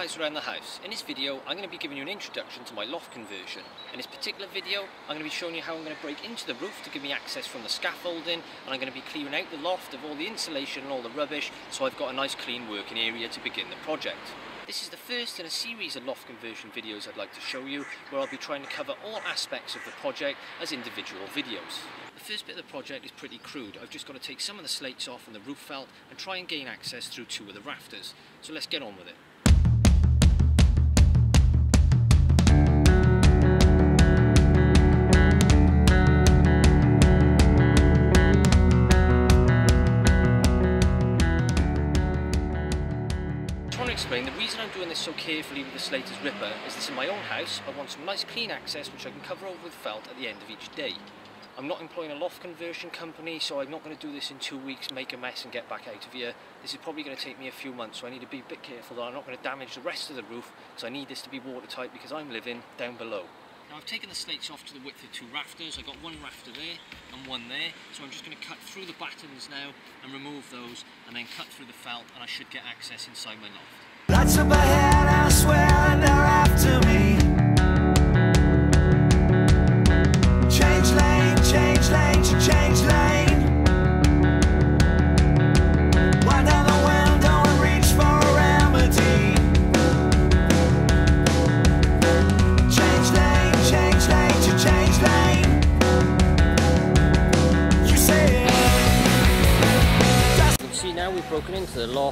around the house. In this video I'm going to be giving you an introduction to my loft conversion. In this particular video I'm going to be showing you how I'm going to break into the roof to give me access from the scaffolding and I'm going to be clearing out the loft of all the insulation and all the rubbish so I've got a nice clean working area to begin the project. This is the first in a series of loft conversion videos I'd like to show you where I'll be trying to cover all aspects of the project as individual videos. The first bit of the project is pretty crude. I've just got to take some of the slates off and the roof felt and try and gain access through two of the rafters. So let's get on with it. Explain, the reason I'm doing this so carefully with the Slater's Ripper is this in my own house, I want some nice clean access which I can cover over with felt at the end of each day. I'm not employing a loft conversion company, so I'm not going to do this in two weeks, make a mess and get back out of here. This is probably going to take me a few months, so I need to be a bit careful that I'm not going to damage the rest of the roof, because I need this to be watertight because I'm living down below. Now I've taken the slates off to the width of two rafters. I've got one rafter there and one there. So I'm just going to cut through the battens now and remove those and then cut through the felt and I should get access inside my loft. Lights up ahead, I swear, and they're after me.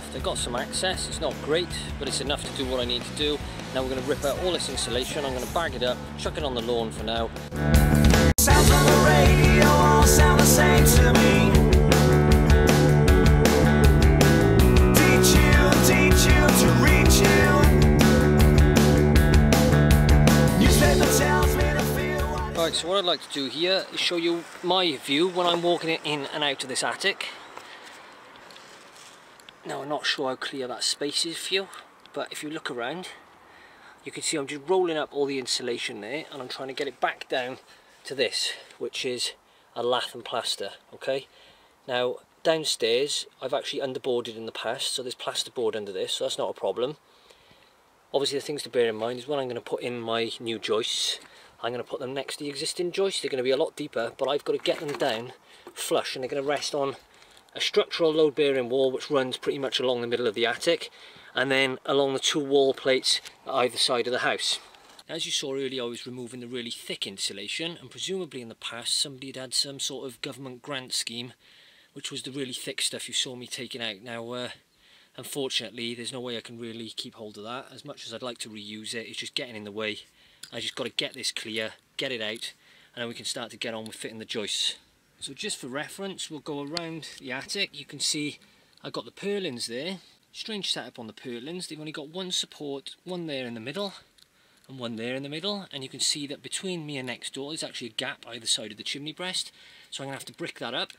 Into the loft, I got some access, it's not great, but it's enough to do what I need to do. Now we're going to rip out all this insulation, I'm going to bag it up, chuck it on the lawn for now. Sounds on the radio all sound the same to me. Teach you, teach you to reach you. Right, so what I'd like to do here is show you my view when I'm walking in and out of this attic. Now I'm not sure how clear that space is for you, but if you look around, you can see I'm just rolling up all the insulation there and I'm trying to get it back down to this, which is a lath and plaster, okay? Now, downstairs, I've actually underboarded in the past, so there's plasterboard under this, so that's not a problem. Obviously the things to bear in mind is when I'm going to put in my new joists, I'm going to put them next to the existing joists. They're going to be a lot deeper, but I've got to get them down flush and they're going to rest on a structural load bearing wall which runs pretty much along the middle of the attic and then along the two wall plates at either side of the house. As you saw earlier I was removing the really thick insulation and presumably in the past somebody had had some sort of government grant scheme which was the really thick stuff you saw me taking out. Now uh, unfortunately there's no way I can really keep hold of that as much as I'd like to reuse it it's just getting in the way. I just got to get this clear, get it out and then we can start to get on with fitting the joists. So just for reference, we'll go around the attic. You can see I've got the purlins there. Strange setup on the purlins. They've only got one support, one there in the middle and one there in the middle. And you can see that between me and next door, there's actually a gap either side of the chimney breast. So I'm going to have to brick that up.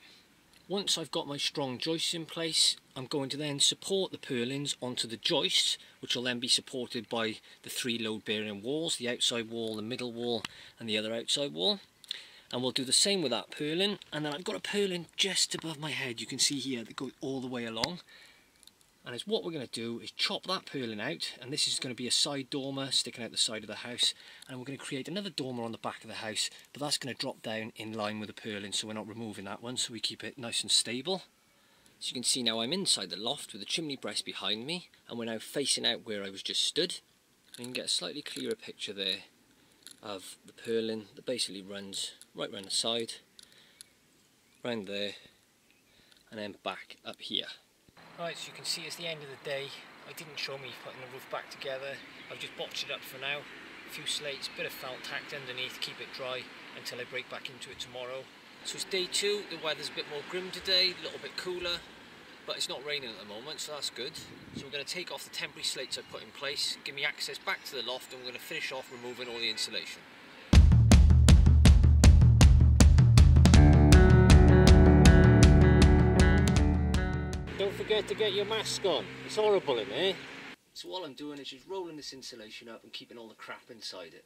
Once I've got my strong joists in place, I'm going to then support the purlins onto the joists, which will then be supported by the three load-bearing walls, the outside wall, the middle wall, and the other outside wall and we'll do the same with that purlin and then I've got a purlin just above my head. You can see here that goes all the way along. And it's what we're going to do is chop that purlin out. And this is going to be a side dormer sticking out the side of the house. And we're going to create another dormer on the back of the house. But that's going to drop down in line with the purlin so we're not removing that one. So we keep it nice and stable. So you can see now I'm inside the loft with the chimney breast behind me. And we're now facing out where I was just stood. And you can get a slightly clearer picture there of the purlin that basically runs right round the side, round there, and then back up here. Right, so you can see it's the end of the day. I didn't show me putting the roof back together. I've just botched it up for now. A few slates, bit of felt tacked underneath, keep it dry until I break back into it tomorrow. So it's day two, the weather's a bit more grim today, a little bit cooler but it's not raining at the moment so that's good. So we're going to take off the temporary slates I put in place give me access back to the loft and we're going to finish off removing all the insulation. Don't forget to get your mask on. It's horrible in here. So all I'm doing is just rolling this insulation up and keeping all the crap inside it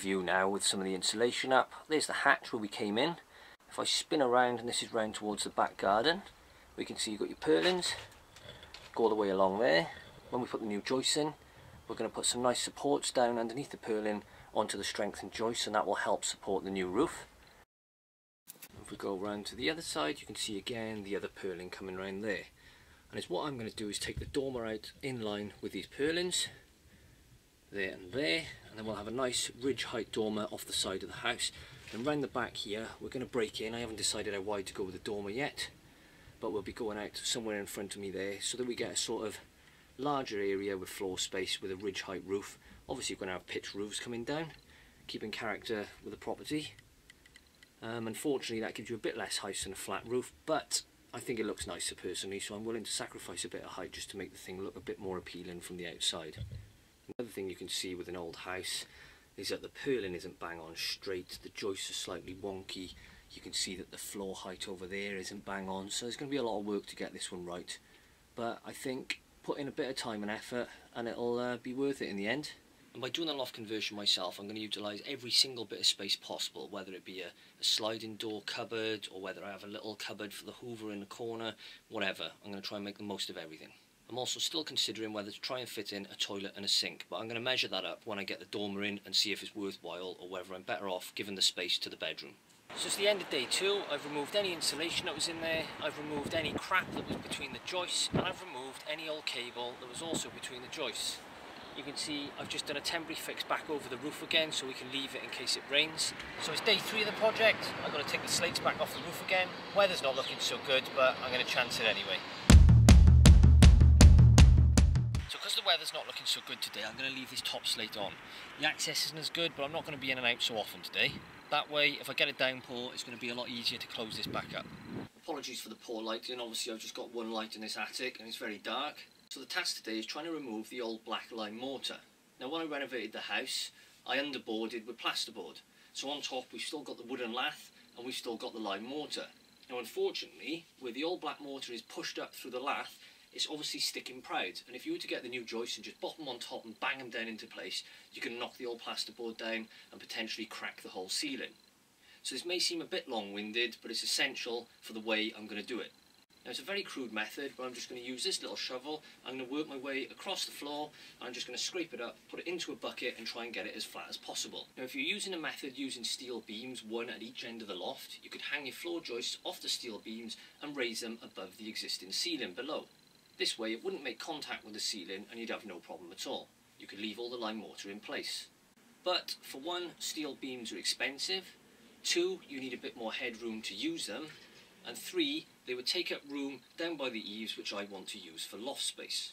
view now with some of the insulation up. There's the hatch where we came in. If I spin around, and this is round towards the back garden, we can see you've got your purlins, go all the way along there. When we put the new joists in, we're going to put some nice supports down underneath the purlin onto the strengthened joists and that will help support the new roof. If we go around to the other side you can see again the other purlin coming around there. And it's what I'm going to do is take the dormer out in line with these purlins, there and there, and then we'll have a nice ridge height dormer off the side of the house. And round the back here we're going to break in, I haven't decided how wide to go with the dormer yet, but we'll be going out somewhere in front of me there so that we get a sort of larger area with floor space with a ridge height roof. Obviously you're going to have pitched roofs coming down, keeping character with the property. Um, unfortunately that gives you a bit less height than a flat roof, but I think it looks nicer personally, so I'm willing to sacrifice a bit of height just to make the thing look a bit more appealing from the outside. Thing you can see with an old house is that the purlin isn't bang on straight, the joists are slightly wonky, you can see that the floor height over there isn't bang on, so there's going to be a lot of work to get this one right. But I think put in a bit of time and effort and it'll uh, be worth it in the end. And by doing the loft conversion myself, I'm going to utilise every single bit of space possible, whether it be a, a, sliding door cupboard or whether I have a little cupboard for the hoover in the corner, whatever. I'm going to try and make the most of everything. I'm also still considering whether to try and fit in a toilet and a sink, but I'm going to measure that up when I get the dormer in and see if it's worthwhile or whether I'm better off giving the space to the bedroom. So it's the end of day two, I've removed any insulation that was in there, I've removed any crap that was between the joists, and I've removed any old cable that was also between the joists. You can see I've just done a temporary fix back over the roof again so we can leave it in case it rains. So it's day three of the project, I've got to take the slates back off the roof again. Weather's not looking so good, but I'm going to chance it anyway. The weather's not looking so good today, I'm going to leave this top slate on. The access isn't as good, but I'm not going to be in and out so often today. That way, if I get a downpour, it's going to be a lot easier to close this back up. Apologies for the poor lighting, obviously I've just got one light in this attic and it's very dark. So the task today is trying to remove the old black lime mortar. Now when I renovated the house, I underboarded with plasterboard. So on top we've still got the wooden lath and we've still got the lime mortar. Now unfortunately, where the old black mortar is pushed up through the lath, it's obviously sticking proud. And if you were to get the new joists and just bottom on top and bang them down into place, you can knock the old plasterboard down and potentially crack the whole ceiling. So this may seem a bit long-winded, but it's essential for the way I'm going to do it. Now it's a very crude method, but I'm just going to use this little shovel, I'm going to work my way across the floor, I'm just going to scrape it up, put it into a bucket and try and get it as flat as possible. Now if you're using a method using steel beams, one at each end of the loft, you could hang your floor joists off the steel beams and raise them above the existing ceiling below. This way it wouldn't make contact with the ceiling and you'd have no problem at all. You could leave all the lime mortar in place. But for one, steel beams are expensive, two, you need a bit more headroom to use them, and three, they would take up room down by the eaves which I want to use for loft space.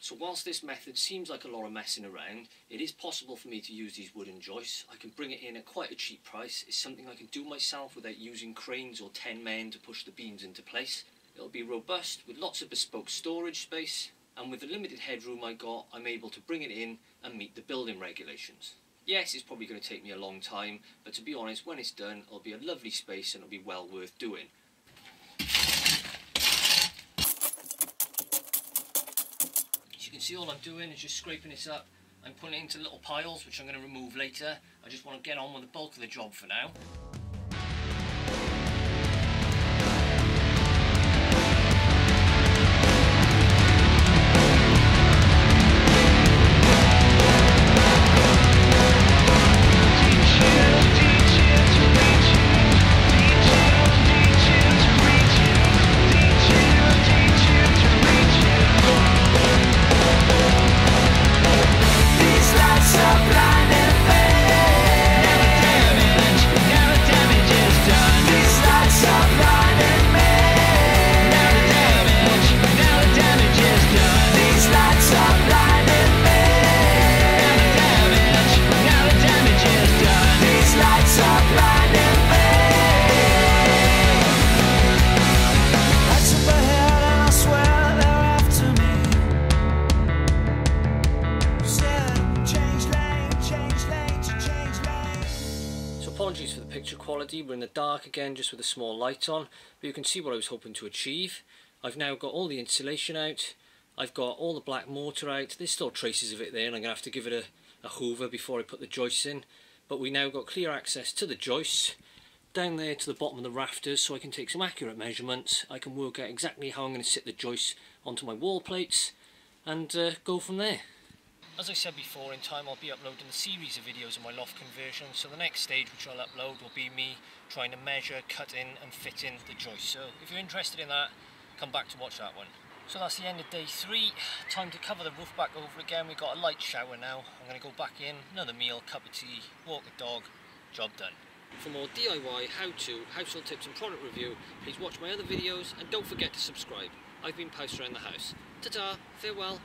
So whilst this method seems like a lot of messing around, it is possible for me to use these wooden joists. I can bring it in at quite a cheap price. It's something I can do myself without using cranes or 10 men to push the beams into place. It'll be robust with lots of bespoke storage space and with the limited headroom I got I'm able to bring it in and meet the building regulations. Yes, it's probably going to take me a long time, but to be honest, when it's done, it'll be a lovely space and it'll be well worth doing. As you can see, all I'm doing is just scraping this up. I'm putting it into little piles, which I'm going to remove later. I just want to get on with the bulk of the job for now. Quality. We're in the dark again just with a small light on, but you can see what I was hoping to achieve. I've now got all the insulation out, I've got all the black mortar out, there's still traces of it there and I'm going to have to give it a, a hoover before I put the joists in. but we now got clear access to the joists down there to the bottom of the rafters so I can take some accurate measurements. I can work out exactly how I'm going to sit the joists onto my wall plates and uh, go from there. As I said before, in time I'll be uploading a series of videos of my loft conversion, so the next stage which I'll upload will be me trying to measure, cut in and fit in the joist. So if you're interested in that, come back to watch that one. So that's the end of day three. Time to cover the roof back over again. We've got a light shower now. I'm going to go back in, another meal, cup of tea, walk the dog, job done. For more DIY, how-to, household tips and product review, please watch my other videos and don't forget to subscribe. I've been Poused Around the House. Ta-ta, farewell.